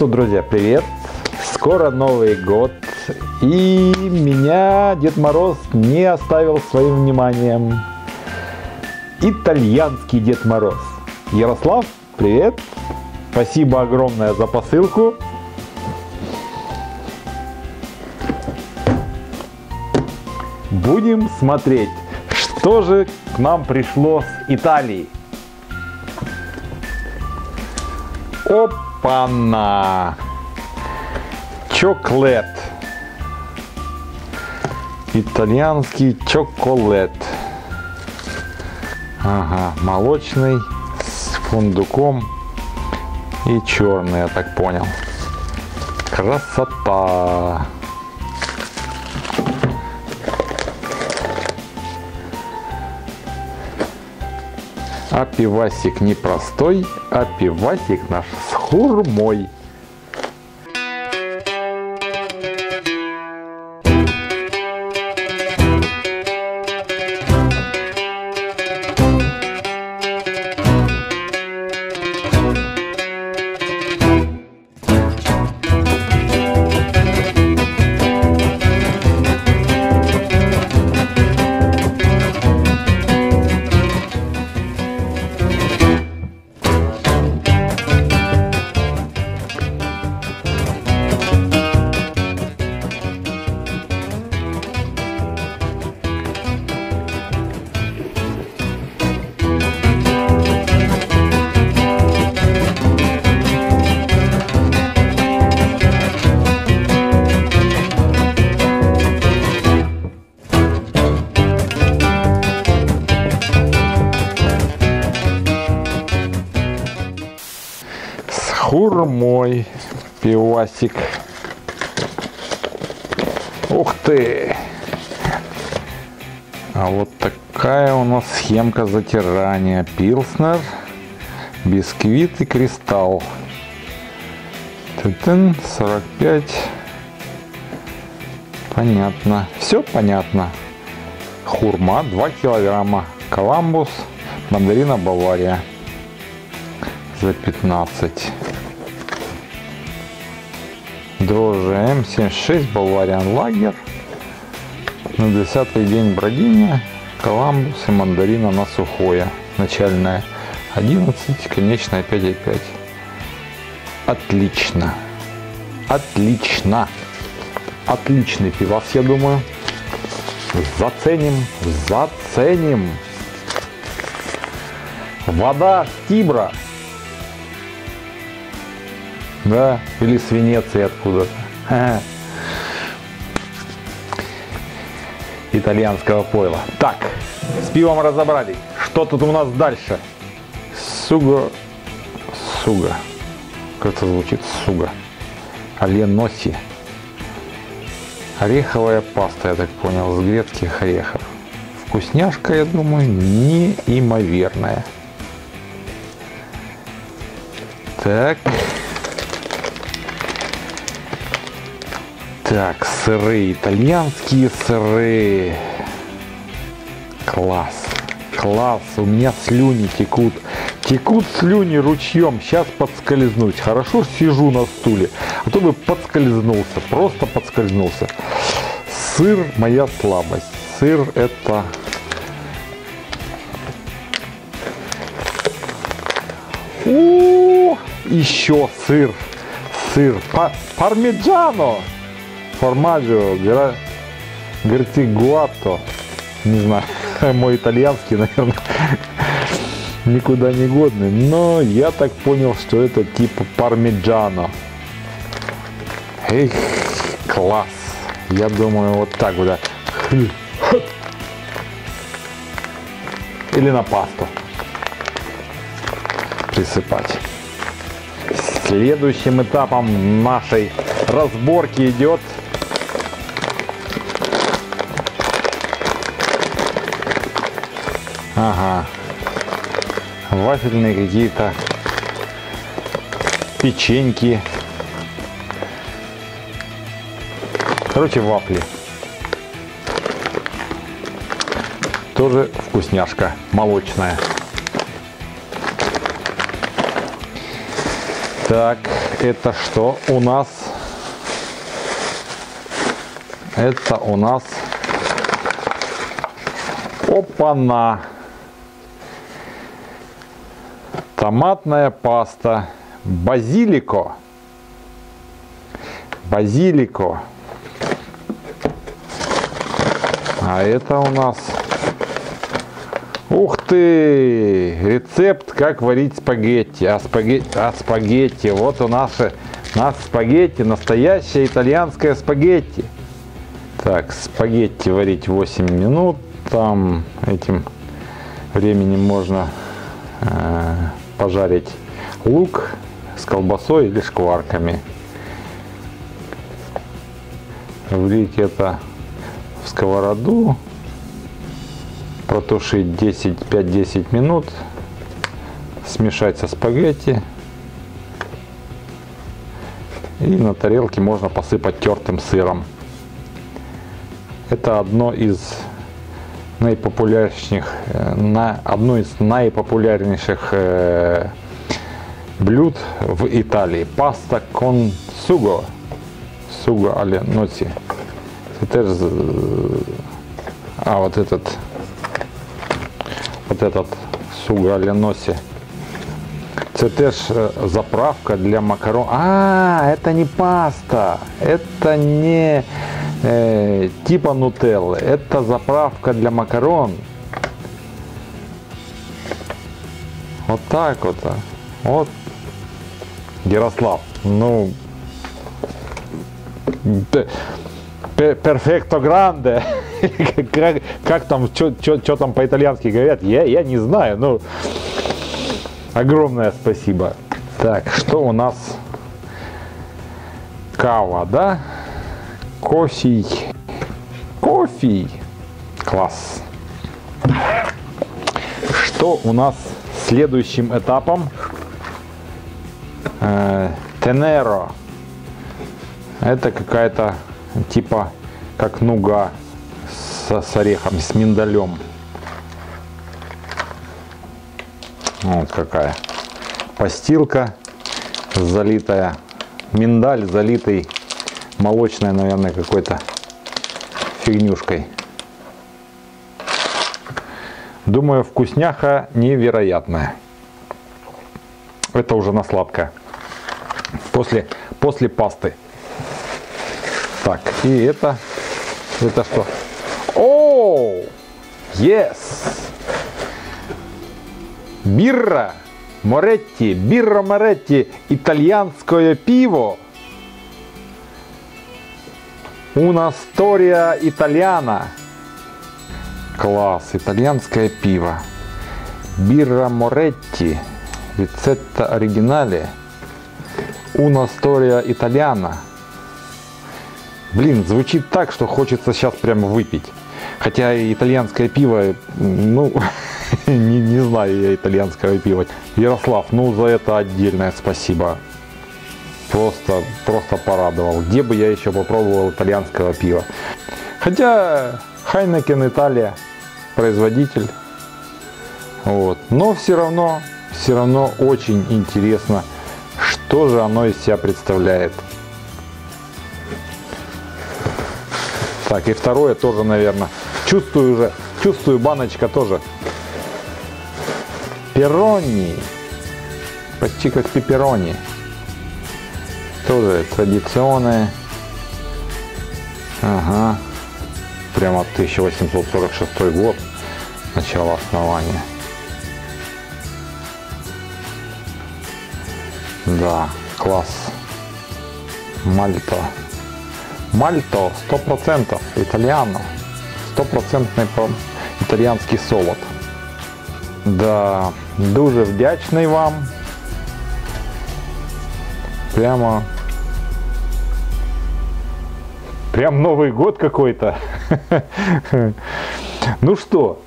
что, друзья, привет! Скоро Новый год, и меня Дед Мороз не оставил своим вниманием. Итальянский Дед Мороз. Ярослав, привет! Спасибо огромное за посылку. Будем смотреть, что же к нам пришло с Италии. Опа-на! Чоклет. Итальянский чоколет. Ага, молочный с фундуком и черный, я так понял. Красота! А пивасик не простой, а пивасик наш с хурмой. С хурмой пивасик. Ух ты! А вот такая у нас схемка затирания. Пилснер, бисквит и кристалл. Тын 45. Понятно. Все понятно. Хурма 2 килограмма. Коламбус, мандарина Бавария за 15. Дрожжи М76 Бавариан Лагер. На 10 день бродения Коламбус и мандарина на сухое. Начальная 11, конечная 5,5. Отлично. Отлично. Отличный пивас, я думаю. Заценим, заценим. Вода Тибра. Да, или с Венеции откуда-то. Итальянского пойла. Так, с пивом разобрались. Что тут у нас дальше? Суга. Суга. Как это звучит? Суга. Аленоси. Ореховая паста, я так понял, с грецких орехов. Вкусняшка, я думаю, неимоверная. Так. Так, сыры, итальянские сыры. Класс, класс, у меня слюни текут. Текут слюни ручьем, сейчас подскользнуть. Хорошо сижу на стуле, а то бы подскользнулся, просто подскользнулся. Сыр моя слабость. Сыр это... О, еще сыр, сыр, Па- пармиджано формаджио, гра... гертигуато. Не знаю, мой итальянский, наверное, никуда не годный. Но я так понял, что это типа пармиджано. Эх, класс. Я думаю, вот так вот. да. Или на пасту присыпать. Следующим этапом нашей разборки идет Ага. Вафельные какие-то печеньки. Короче, вафли. Тоже вкусняшка, молочная. Так, это что у нас? Это у нас опана. Томатная паста. Базилико. Базилико. А это у нас... Ух ты! Рецепт, как варить спагетти. А спагетти, а спагетти. Вот у наши, нас спагетти. Настоящая итальянская спагетти. Так, спагетти варить 8 минут. Там этим временем можно э, пожарить лук с колбасой или шкварками. Влить это в сковороду, протушить 10, 5-10 минут, смешать со спагетти. И на тарелке можно посыпать тертым сыром. Это одно из наипопулярнейших, э, на, одно из наипопулярнейших э, блюд в Италии. Паста кон суго. Суго але носи. теж а вот этот вот этот суга аляноси це теж заправка для макарон а это не паста это не э, типа нутеллы это заправка для макарон вот так вот вот Ярослав ну перфекто гранде. как, как там, что там по-итальянски говорят, я, я не знаю. Ну, огромное спасибо. Так, что у нас? Кава, да? Кофе. Кофе. Класс. Что у нас следующим этапом? Э, Тенеро. Это какая-то типа как нуга с, с орехом, с миндалем. Вот какая. Постилка залитая. Миндаль залитый молочной, наверное, какой-то фигнюшкой. Думаю, вкусняха невероятная. Это уже на сладкое. После, после пасты. Так, и это, это что? О, yes! Бирра Моретти, Бирра Моретти, итальянское пиво. Una storia italiana. Класс, итальянское пиво. Бирра Моретти, рецепта оригинале. Una storia italiana. Блин, звучит так, что хочется сейчас прямо выпить. Хотя итальянское пиво, ну, не, не знаю я итальянского пива. Ярослав, ну за это отдельное спасибо. Просто, просто порадовал. Где бы я еще попробовал итальянского пива. Хотя Хайнекен Италия, производитель. Вот. Но все равно, все равно очень интересно, что же оно из себя представляет. Так, и второе тоже, наверное. Чувствую уже, чувствую баночка тоже. Перони. Почти как пепперони. Тоже традиционные. Ага. Прямо 1846 год. Начало основания. Да, класс. Мальто. Мальто 100% итальяно. Стопроцентний італійський солод. Да, дуже вдячний вам. Прямо Прям Новый год какой-то. Ну что,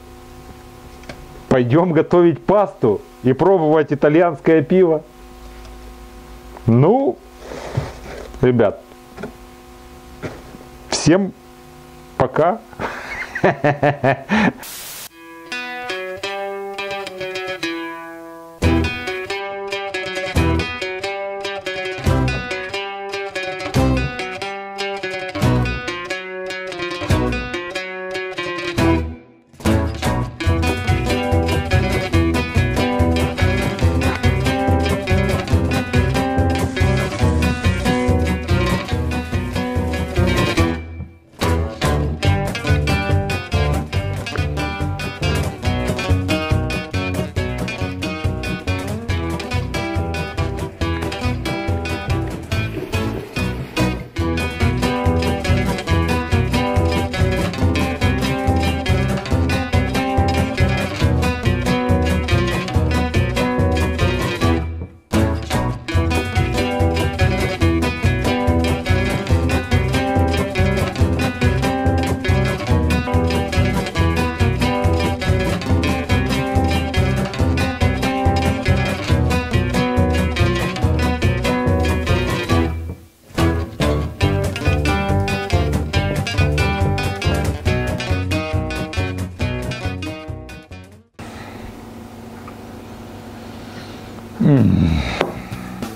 пойдем готовить пасту и пробовать итальянское пиво? Ну, ребят, Всем пока.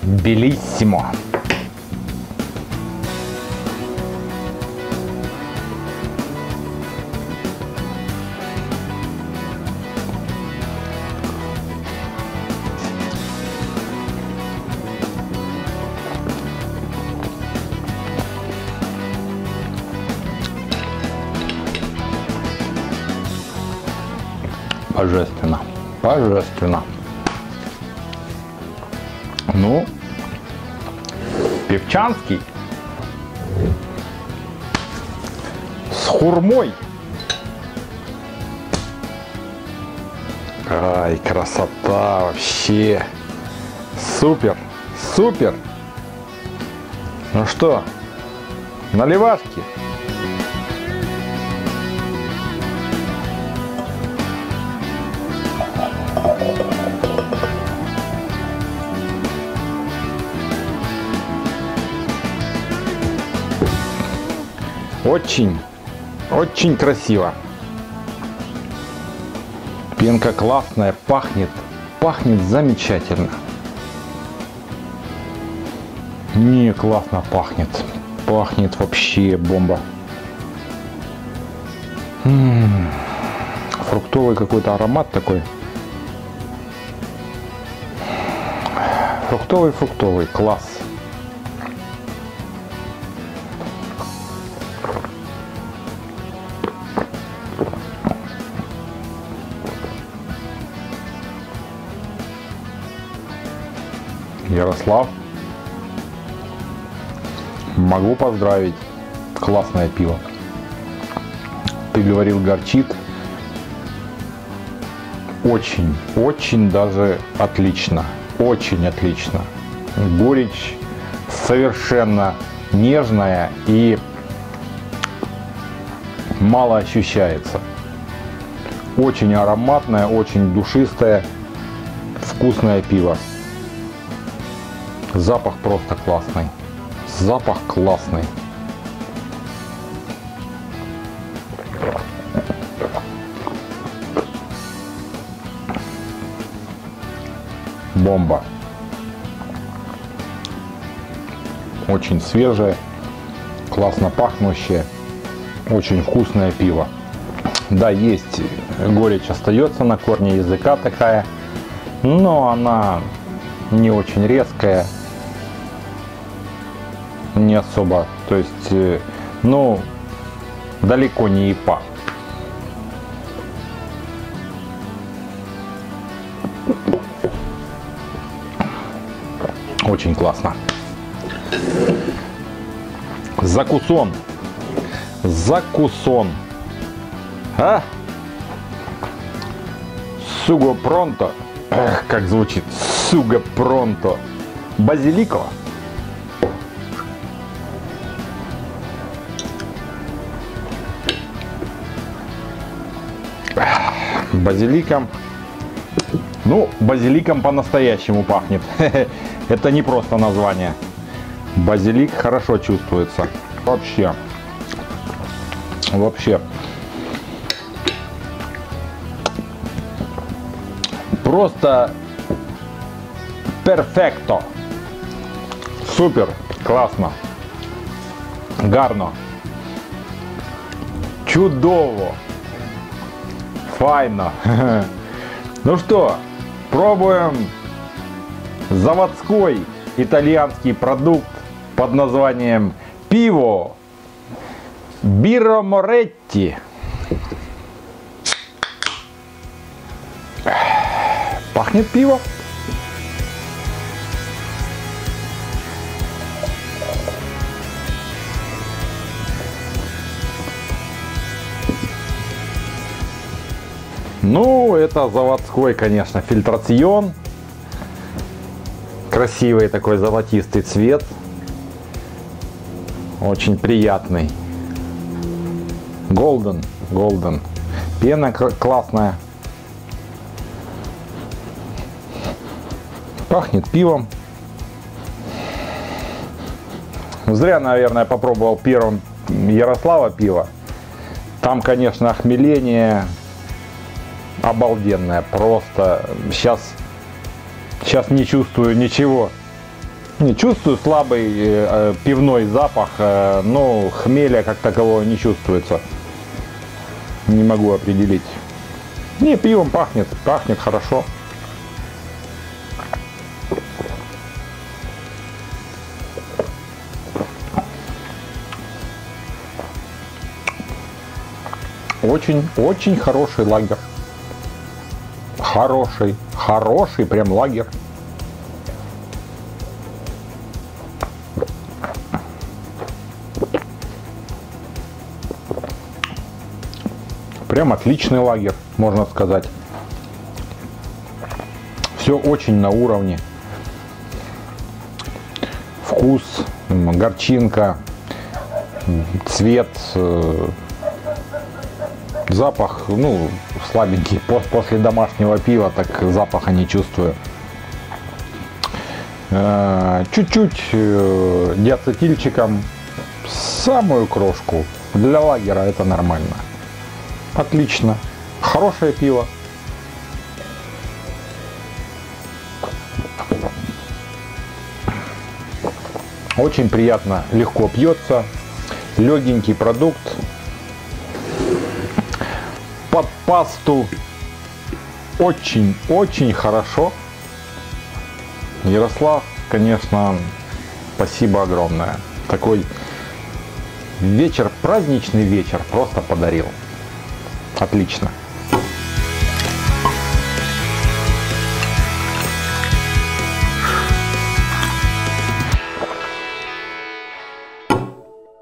Белиссимо. Божественно. Божественно. Ну, певчанский с хурмой. Ай, красота вообще. Супер, супер. Ну что, наливашки? Очень, очень красиво. Пенка классная, пахнет, пахнет замечательно. Не, классно пахнет. Пахнет вообще бомба. М-м-м. Фруктовый какой-то аромат такой. Фруктовый, фруктовый, класс. Ярослав. Могу поздравить. Классное пиво. Ты говорил горчит. Очень, очень даже отлично. Очень отлично. Горечь совершенно нежная и мало ощущается. Очень ароматное, очень душистое, вкусное пиво. Запах просто классный. Запах классный. Бомба. Очень свежее, классно пахнущее, очень вкусное пиво. Да, есть горечь остается на корне языка такая, но она не очень резкая, не особо, то есть, э, ну, далеко не ИПА. Очень классно. Закусон. Закусон. А? Суго пронто. Эх, как звучит. Суго пронто. Базилико. Базиликом. Ну, базиликом по-настоящему пахнет. Это не просто название. Базилик хорошо чувствуется. Вообще. Вообще. Просто перфекто. Супер. Классно. Гарно. Чудово. Файно. Ну что, пробуем заводской итальянский продукт под названием пиво Биро Моретти. Пахнет пиво. Ну, это заводской, конечно, фильтрацион. Красивый такой золотистый цвет. Очень приятный. Golden, golden. Пена классная. Пахнет пивом. Зря, наверное, попробовал первым Ярослава пиво. Там, конечно, охмеление, обалденная. Просто сейчас, сейчас не чувствую ничего. Не чувствую слабый э, э, пивной запах, э, но хмеля как такового не чувствуется. Не могу определить. Не, пивом пахнет, пахнет хорошо. Очень, очень хороший лагерь. Хороший, хороший прям лагерь. Прям отличный лагерь, можно сказать. Все очень на уровне. Вкус, горчинка, цвет, э, запах, ну, слабенький. После домашнего пива так запаха не чувствую. Э, чуть-чуть э, диацетильчиком самую крошку. Для лагера это нормально. Отлично. Хорошее пиво. Очень приятно, легко пьется. Легенький продукт. Пасту очень-очень хорошо. Ярослав, конечно, спасибо огромное. Такой вечер, праздничный вечер просто подарил. Отлично.